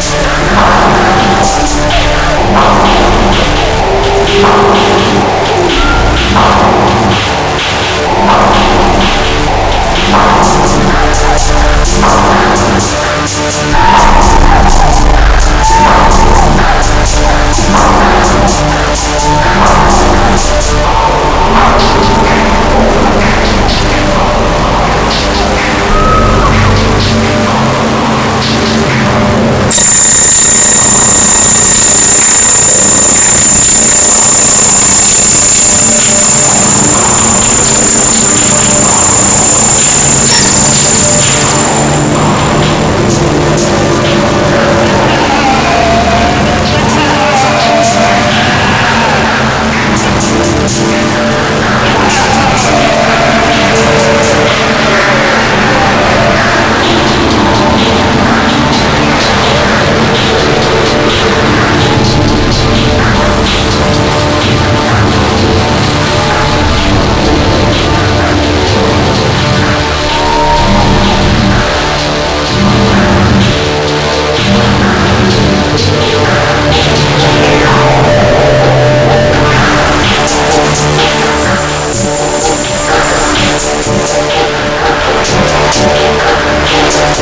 Stop.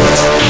Thank